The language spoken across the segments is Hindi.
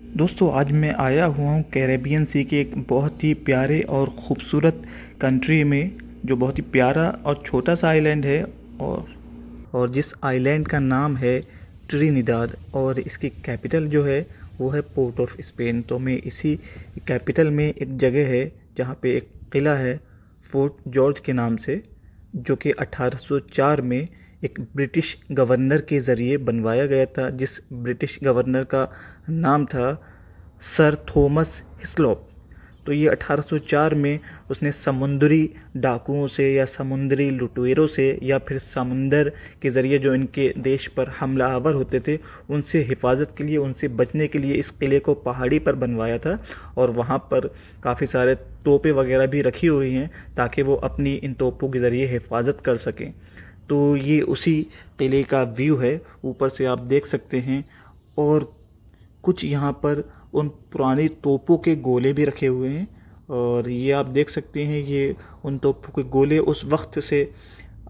दोस्तों, आज मैं आया हुआ हूँ कैरेबियन सी के एक बहुत ही प्यारे और ख़ूबसूरत कंट्री में, जो बहुत ही प्यारा और छोटा सा आइलैंड है और और जिस आइलैंड का नाम है ट्रिनिदाद और इसकी कैपिटल जो है, वो है पोर्ट ऑफ़ स्पेन। तो मैं इसी कैपिटल में एक जगह है, जहाँ पे एक किला है, फोर्ट जॉर्ज के नाम से, जो कि 1804 में एक ब्रिटिश गवर्नर के ज़रिए बनवाया गया था, जिस ब्रिटिश गवर्नर का नाम था सर थॉमस हिस्लॉप तो ये 1804 में उसने समुद्री डाकुओं से या समुद्री लुटेरों से या फिर समुंदर के ज़रिए जो इनके देश पर हमलावर होते थे, उनसे हिफाजत के लिए, उनसे बचने के लिए इस किले को पहाड़ी पर बनवाया था और वहाँ पर काफ़ी सारे तोपें वगैरह भी रखी हुई हैं ताकि वो अपनी इन तोपों के ज़रिए हिफाजत कर सकें। तो ये उसी किले का व्यू है। ऊपर से आप देख सकते हैं और कुछ यहाँ पर उन पुरानी तोपों के गोले भी रखे हुए हैं और ये आप देख सकते हैं ये उन तोपों के गोले उस वक्त से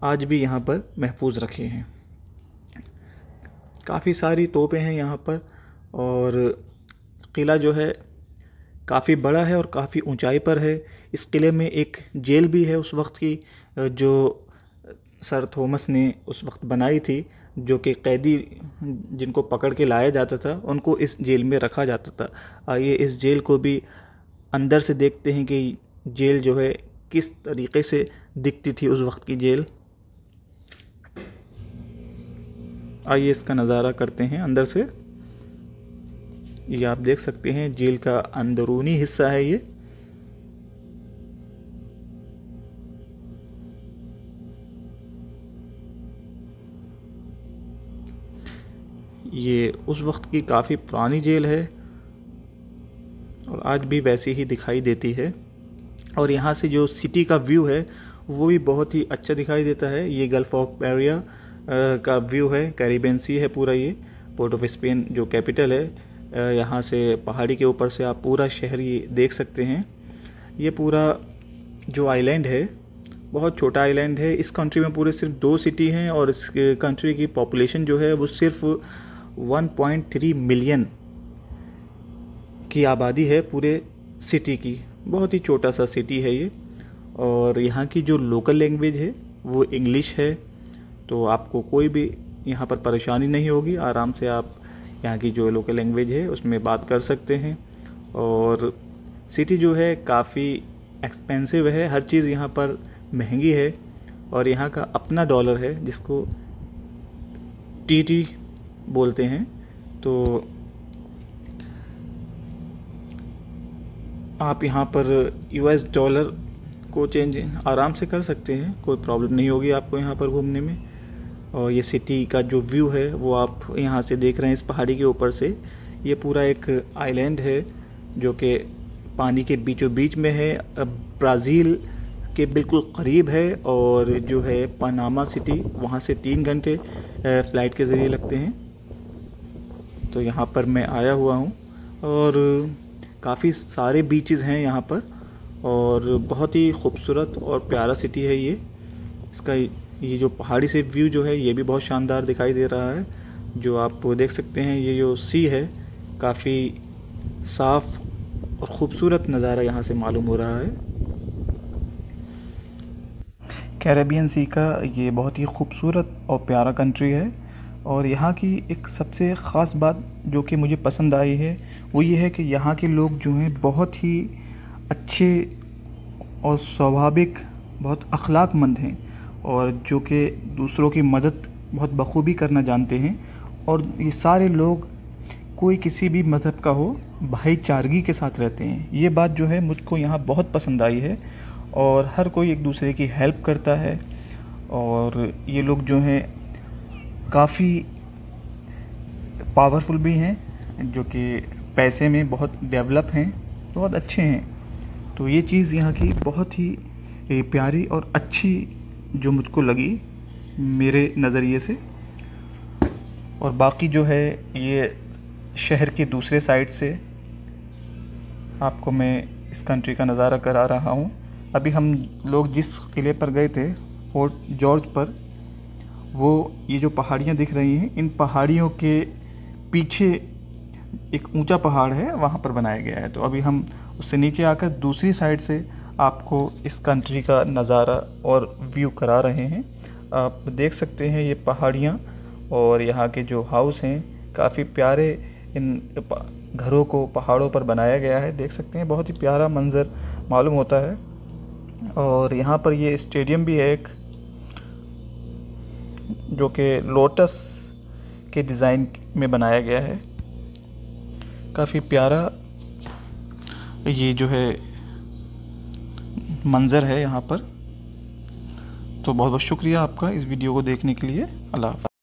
आज भी यहाँ पर महफूज रखे हैं। काफ़ी सारी तोपें हैं यहाँ पर और किला जो है काफ़ी बड़ा है और काफ़ी ऊंचाई पर है। इस किले में एक जेल भी है उस वक्त की, जो सर थॉमस ने उस वक्त बनाई थी, जो कि कैदी जिनको पकड़ के लाया जाता था, उनको इस जेल में रखा जाता था। आइए इस जेल को भी अंदर से देखते हैं कि जेल जो है किस तरीके से दिखती थी उस वक्त की जेल। आइए इसका नज़ारा करते हैं अंदर से। ये आप देख सकते हैं, जेल का अंदरूनी हिस्सा है ये। ये उस वक्त की काफ़ी पुरानी जेल है और आज भी वैसी ही दिखाई देती है। और यहाँ से जो सिटी का व्यू है, वो भी बहुत ही अच्छा दिखाई देता है। ये गल्फ ऑफ़ एरिया का व्यू है। कैरिबियन सी है पूरा ये। पोर्ट ऑफ़ स्पेन जो कैपिटल है यहाँ से पहाड़ी के ऊपर से आप पूरा शहर ये देख सकते हैं। ये पूरा जो आइलैंड है, बहुत छोटा आइलैंड है। इस कंट्री में पूरे सिर्फ़ दो सिटी हैं और इस कंट्री की पॉपुलेशन जो है, वो सिर्फ़ 1.3 मिलियन की आबादी है पूरे सिटी की। बहुत ही छोटा सा सिटी है ये। और यहाँ की जो लोकल लैंग्वेज है, वो इंग्लिश है। तो आपको कोई भी यहाँ पर परेशानी नहीं होगी। आराम से आप यहाँ की जो लोकल लैंग्वेज है, उसमें बात कर सकते हैं। और सिटी जो है, काफ़ी एक्सपेंसिव है। हर चीज़ यहाँ पर महँगी है। और यहाँ का अपना डॉलर है, जिसको टी टी बोलते हैं तो आप यहाँ पर यूएस डॉलर को चेंज आराम से कर सकते हैं, कोई प्रॉब्लम नहीं होगी आपको यहाँ पर घूमने में। और ये सिटी का जो व्यू है, वो आप यहाँ से देख रहे हैं इस पहाड़ी के ऊपर से। ये पूरा एक आइलैंड है, जो कि पानी के बीचों बीच में है। ब्राज़ील के बिल्कुल करीब है, और जो है पनामा सिटी वहाँ से तीन घंटे फ़्लाइट के ज़रिए लगते हैं। तो यहाँ पर मैं आया हुआ हूँ और काफ़ी सारे बीचेस हैं यहाँ पर और बहुत ही खूबसूरत और प्यारा सिटी है ये। इसका ये जो पहाड़ी से व्यू जो है, ये भी बहुत शानदार दिखाई दे रहा है। जो आप देख सकते हैं, ये जो सी है, काफ़ी साफ़ और ख़ूबसूरत नज़ारा यहाँ से मालूम हो रहा है। कैरेबियन सी का ये बहुत ही खूबसूरत और प्यारा कंट्री है। और यहाँ की एक सबसे ख़ास बात जो कि मुझे पसंद आई है, वो ये है कि यहाँ के लोग जो हैं बहुत ही अच्छे और स्वाभाविक, बहुत अखलाकमंद हैं और जो कि दूसरों की मदद बहुत बखूबी करना जानते हैं और ये सारे लोग कोई किसी भी मज़हब का हो, भाईचारगी के साथ रहते हैं। ये बात जो है मुझको यहाँ बहुत पसंद आई है और हर कोई एक दूसरे की हेल्प करता है और ये लोग जो हैं काफ़ी पावरफुल भी हैं, जो कि पैसे में बहुत डेवलप हैं, बहुत अच्छे हैं। तो ये चीज़ यहाँ की बहुत ही प्यारी और अच्छी जो मुझको लगी मेरे नज़रिए से। और बाकी जो है ये शहर के दूसरे साइड से आपको मैं इस कंट्री का नज़ारा करा रहा हूँ। अभी हम लोग जिस किले पर गए थे फोर्ट जॉर्ज पर वो ये जो पहाड़ियाँ दिख रही हैं, इन पहाड़ियों के पीछे एक ऊँचा पहाड़ है, वहाँ पर बनाया गया है। तो अभी हम उससे नीचे आकर दूसरी साइड से आपको इस कंट्री का नज़ारा और व्यू करा रहे हैं। आप देख सकते हैं ये पहाड़ियाँ और यहाँ के जो हाउस हैं, काफ़ी प्यारे इन घरों को पहाड़ों पर बनाया गया है। देख सकते हैं, बहुत ही प्यारा मंज़र मालूम होता है। और यहाँ पर ये स्टेडियम भी है एक जो कि लोटस के डिज़ाइन में बनाया गया है। काफ़ी प्यारा ये जो है मंज़र है यहाँ पर। तो बहुत बहुत शुक्रिया आपका इस वीडियो को देखने के लिए। अल्लाह